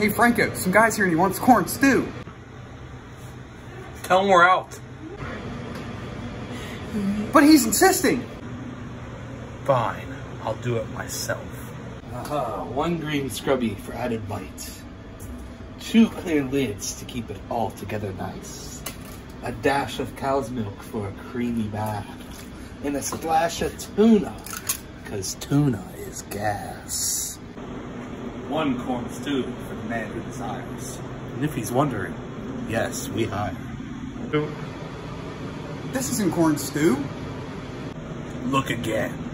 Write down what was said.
Hey, Franco, some guy's here and he wants corn stew. Tell him we're out. But he's insisting. Fine, I'll do it myself. Aha, one green scrubby for added bite. Two clear lids to keep it all together nice. A dash of cow's milk for a creamy bath. And a splash of tuna, cause tuna is gas. One corn stew for the man who desires. And if he's wondering, yes, we hire. This isn't corn stew. Look again. Whoa.